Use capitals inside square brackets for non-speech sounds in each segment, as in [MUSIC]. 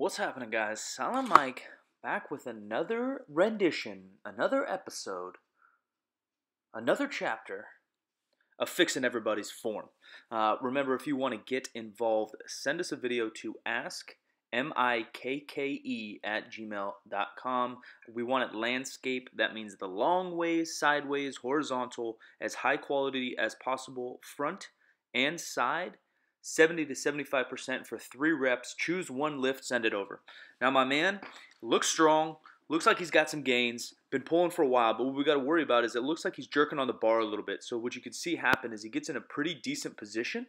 What's happening, guys? Silent Mike back with another rendition, another episode, another chapter of fixing everybody's form. Uh, remember, if you want to get involved, send us a video to ask m-i-k-k-e at gmail.com we want it landscape that means the long ways sideways horizontal as high quality as possible front and side 70 to 75% for three reps. Choose one lift, send it over. Now, my man looks strong, looks like he's got some gains, been pulling for a while, but what we got to worry about is it looks like he's jerking on the bar a little bit. So, what you can see happen is he gets in a pretty decent position,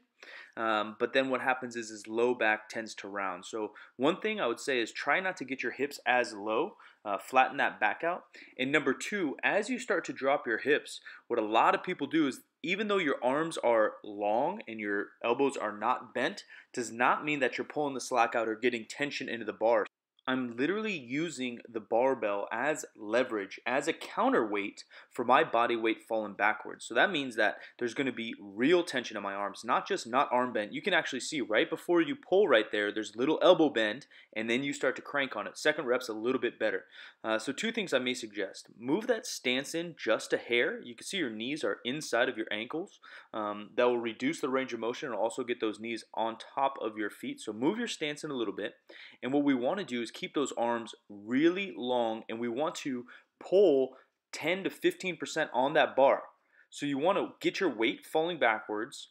um, but then what happens is his low back tends to round. So, one thing I would say is try not to get your hips as low, uh, flatten that back out. And number two, as you start to drop your hips, what a lot of people do is even though your arms are long and your elbows are not bent, does not mean that you're pulling the slack out or getting tension into the bar. I'm literally using the barbell as leverage, as a counterweight for my body weight falling backwards. So that means that there's going to be real tension in my arms, not just not arm bend. You can actually see right before you pull right there, there's a little elbow bend, and then you start to crank on it. Second rep's a little bit better. Uh, so two things I may suggest. Move that stance in just a hair. You can see your knees are inside of your ankles. Um, that will reduce the range of motion and also get those knees on top of your feet. So move your stance in a little bit. And what we want to do is keep those arms really long and we want to pull 10 to 15% on that bar. So you want to get your weight falling backwards.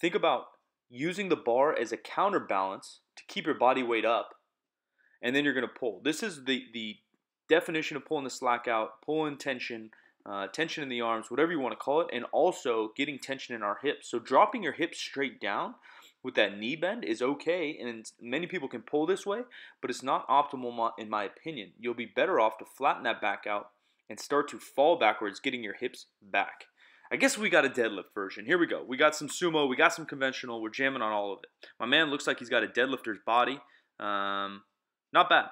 Think about using the bar as a counterbalance to keep your body weight up. And then you're going to pull. This is the, the definition of pulling the slack out, pulling tension, uh, tension in the arms, whatever you want to call it, and also getting tension in our hips. So dropping your hips straight down with that knee bend is okay, and many people can pull this way, but it's not optimal in my opinion. You'll be better off to flatten that back out and start to fall backwards, getting your hips back. I guess we got a deadlift version. Here we go. We got some sumo, we got some conventional. We're jamming on all of it. My man looks like he's got a deadlifter's body. Um, not bad.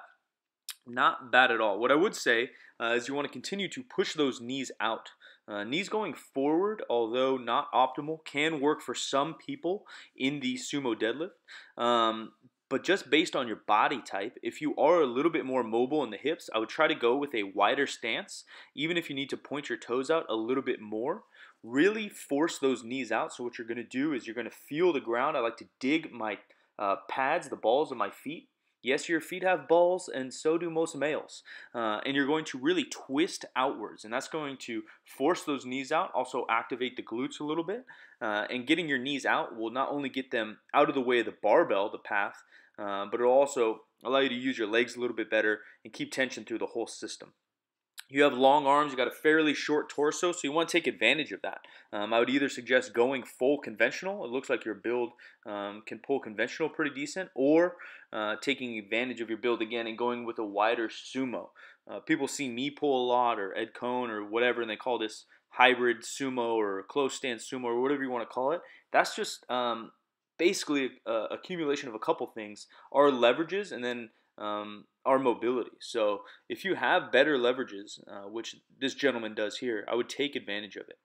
Not bad at all. What I would say uh, is you want to continue to push those knees out. Uh, knees going forward, although not optimal, can work for some people in the sumo deadlift. Um, but just based on your body type, if you are a little bit more mobile in the hips, I would try to go with a wider stance, even if you need to point your toes out a little bit more. Really force those knees out. So, what you're going to do is you're going to feel the ground. I like to dig my uh, pads, the balls of my feet, Yes, your feet have balls, and so do most males. Uh, and you're going to really twist outwards, and that's going to force those knees out, also activate the glutes a little bit. Uh, and getting your knees out will not only get them out of the way of the barbell, the path, uh, but it'll also allow you to use your legs a little bit better and keep tension through the whole system. You have long arms, you got a fairly short torso, so you want to take advantage of that. Um, I would either suggest going full conventional, it looks like your build um, can pull conventional pretty decent, or uh, taking advantage of your build again and going with a wider sumo. Uh, people see me pull a lot, or Ed Coan, or whatever, and they call this hybrid sumo or close stance sumo, or whatever you want to call it. That's just um, basically a accumulation of a couple things, our leverages, and then um, our mobility. So if you have better leverages, uh, which this gentleman does here, I would take advantage of it.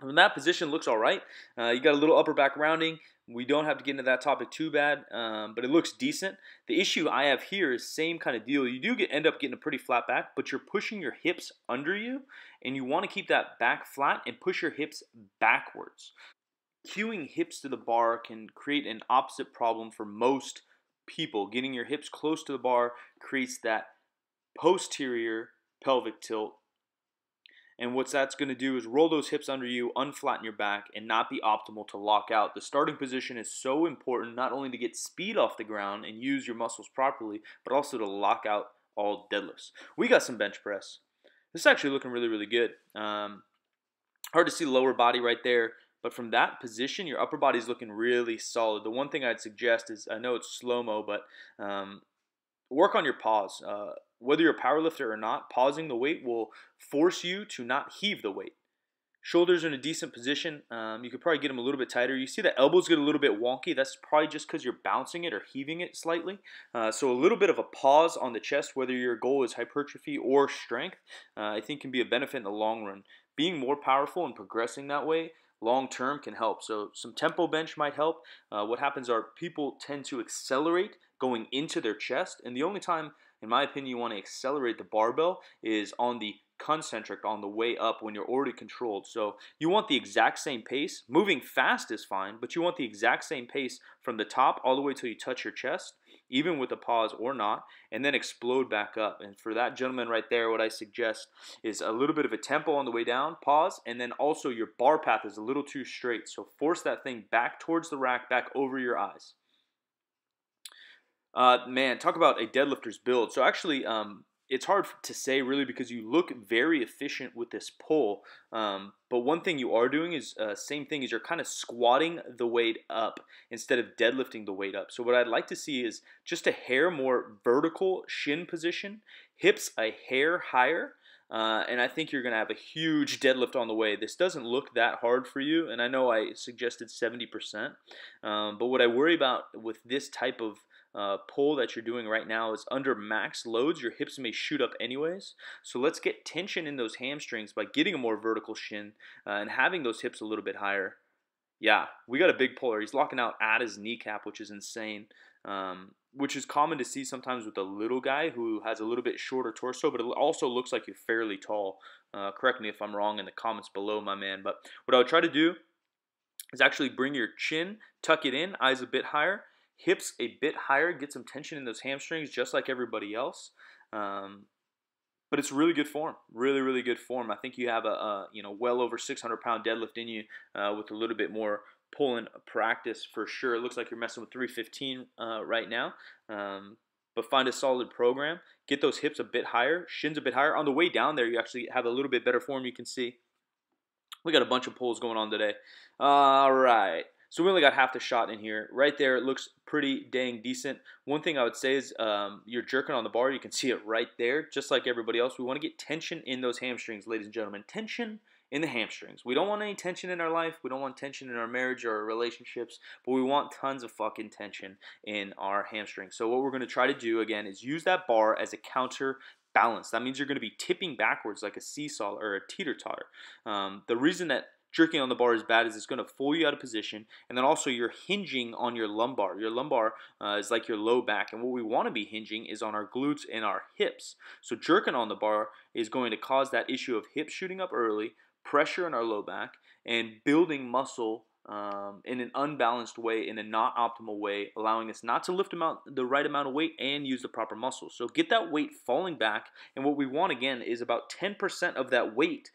When that position looks all right, uh, you got a little upper back rounding. We don't have to get into that topic too bad, um, but it looks decent. The issue I have here is same kind of deal. You do get, end up getting a pretty flat back, but you're pushing your hips under you, and you want to keep that back flat and push your hips backwards. Cueing hips to the bar can create an opposite problem for most people. Getting your hips close to the bar creates that posterior pelvic tilt. And what that's going to do is roll those hips under you, unflatten your back, and not be optimal to lock out. The starting position is so important not only to get speed off the ground and use your muscles properly, but also to lock out all deadlifts. We got some bench press. This is actually looking really, really good. Um, hard to see the lower body right there. But from that position, your upper body is looking really solid. The one thing I'd suggest is I know it's slow mo, but um, work on your pause. Uh, whether you're a power lifter or not, pausing the weight will force you to not heave the weight. Shoulders are in a decent position. Um, you could probably get them a little bit tighter. You see the elbows get a little bit wonky. That's probably just because you're bouncing it or heaving it slightly. Uh, so a little bit of a pause on the chest, whether your goal is hypertrophy or strength, uh, I think can be a benefit in the long run. Being more powerful and progressing that way long term can help. So some tempo bench might help. Uh, what happens are people tend to accelerate going into their chest. And the only time, in my opinion, you want to accelerate the barbell is on the concentric on the way up when you're already controlled. So you want the exact same pace. Moving fast is fine, but you want the exact same pace from the top all the way till you touch your chest, even with a pause or not, and then explode back up. And for that gentleman right there, what I suggest is a little bit of a tempo on the way down, pause, and then also your bar path is a little too straight. So force that thing back towards the rack, back over your eyes. Uh, man, talk about a deadlifter's build. So actually, um, it's hard to say really because you look very efficient with this pull. Um, but one thing you are doing is uh, same thing is you're kind of squatting the weight up instead of deadlifting the weight up. So what I'd like to see is just a hair more vertical shin position, hips a hair higher. Uh, and I think you're going to have a huge deadlift on the way. This doesn't look that hard for you, and I know I suggested 70%. Um, but what I worry about with this type of uh, pull that you're doing right now is under max loads, your hips may shoot up anyways. So let's get tension in those hamstrings by getting a more vertical shin uh, and having those hips a little bit higher. Yeah, we got a big puller. He's locking out at his kneecap, which is insane. Um, which is common to see sometimes with a little guy who has a little bit shorter torso, but it also looks like you're fairly tall. Uh, correct me if I'm wrong in the comments below, my man. But what I would try to do is actually bring your chin, tuck it in, eyes a bit higher, hips a bit higher, get some tension in those hamstrings just like everybody else. Um, but it's really good form, really, really good form. I think you have a, a you know well over 600 pound deadlift in you uh, with a little bit more pulling practice for sure. It looks like you're messing with 315 uh, right now. Um, but find a solid program. Get those hips a bit higher, shins a bit higher. On the way down there, you actually have a little bit better form. You can see we got a bunch of pulls going on today. All right. So we only got half the shot in here. Right there, it looks pretty dang decent. One thing I would say is um, you're jerking on the bar. You can [LAUGHS] see it right there, just like everybody else. We want to get tension in those hamstrings, ladies and gentlemen. Tension in the hamstrings. We don't want any tension in our life. We don't want tension in our marriage or our relationships, but we want tons of fucking tension in our hamstrings. So what we're going to try to do again is use that bar as a counter balance. That means you're going to be tipping backwards like a seesaw or a teeter totter. Um, the reason that jerking on the bar is bad is it's going to pull you out of position and then also you're hinging on your lumbar your lumbar uh, is like your low back and what we want to be hinging is on our glutes and our hips so jerking on the bar is going to cause that issue of hips shooting up early pressure in our low back and building muscle um, in an unbalanced way, in a not optimal way, allowing us not to lift amount, the right amount of weight and use the proper muscle. So get that weight falling back, and what we want again is about 10% of that weight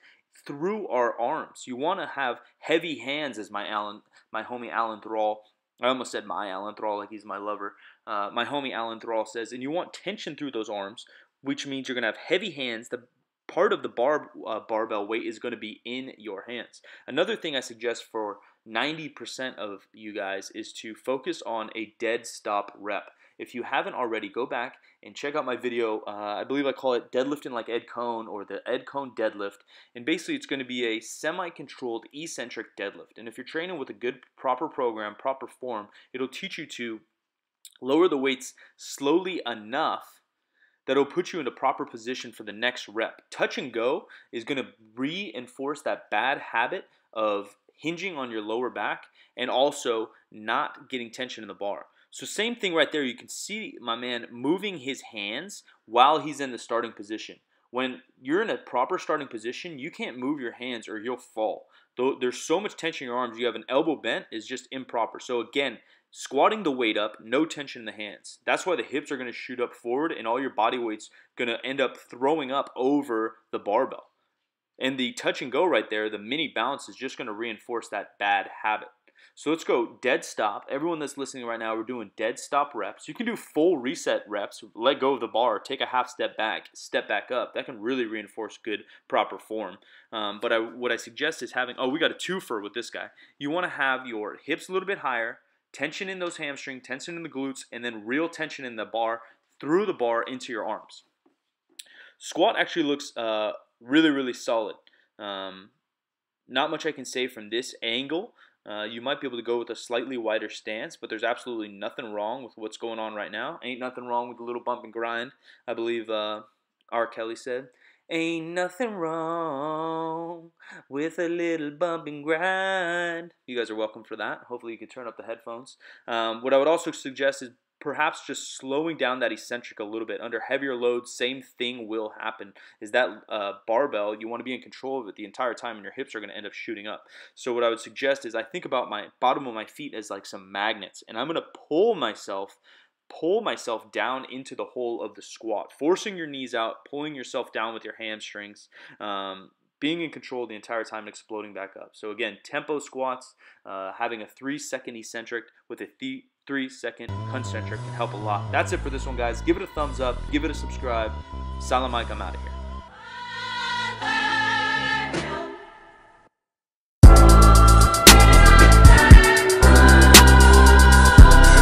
through our arms. You want to have heavy hands, as my Alan, my homie Alan Thrall. I almost said my Alan Thrall like he's my lover. Uh, my homie Alan Thrall says, and you want tension through those arms, which means you're going to have heavy hands. The part of the bar uh, barbell weight is going to be in your hands. Another thing I suggest for 90% of you guys is to focus on a dead stop rep. If you haven't already, go back and check out my video. Uh, I believe I call it Deadlifting Like Ed Coan or the Ed Coan Deadlift. And basically, it's going to be a semi controlled eccentric deadlift. And if you're training with a good, proper program, proper form, it'll teach you to lower the weights slowly enough that'll put you in a proper position for the next rep. Touch and go is going to reinforce that bad habit of hinging on your lower back and also not getting tension in the bar. So same thing right there. You can see my man moving his hands while he's in the starting position. When you're in a proper starting position, you can't move your hands or you'll fall. Though there's so much tension in your arms, you have an elbow bent is just improper. So again, squatting the weight up, no tension in the hands. That's why the hips are going to shoot up forward and all your body weight's going to end up throwing up over the barbell. And the touch and go right there, the mini bounce is just going to reinforce that bad habit. So let's go dead stop. Everyone that's listening right now, we're doing dead stop reps. You can do full reset reps, let go of the bar, take a half step back, step back up. That can really reinforce good, proper form. Um, but I, what I suggest is having, oh, we got a twofer with this guy. You want to have your hips a little bit higher, tension in those hamstrings, tension in the glutes, and then real tension in the bar through the bar into your arms. Squat actually looks uh, really, really solid. Um, not much I can say from this angle. Uh, you might be able to go with a slightly wider stance, but there's absolutely nothing wrong with what's going on right now. Ain't nothing wrong with a little bump and grind. I believe uh, R. Kelly said. Ain't nothing wrong with a little bump and grind. You guys are welcome for that. Hopefully, you can turn up the headphones. Um, what I would also suggest is perhaps just slowing down that eccentric a little bit. Under heavier loads same thing will happen is that uh, barbell you want to be in control of it the entire time and your hips are going to end up shooting up. So what i would suggest is i think about my bottom of my feet as like some magnets and i'm going to pull myself pull myself down into the hole of the squat forcing your knees out pulling yourself down with your hamstrings um, being in control the entire time and exploding back up. So again, tempo squats, uh, having a three second eccentric with a th- three second concentric can help a lot. That's it for this one, guys. Give it a thumbs up, give it a subscribe. Salam I'm out of here.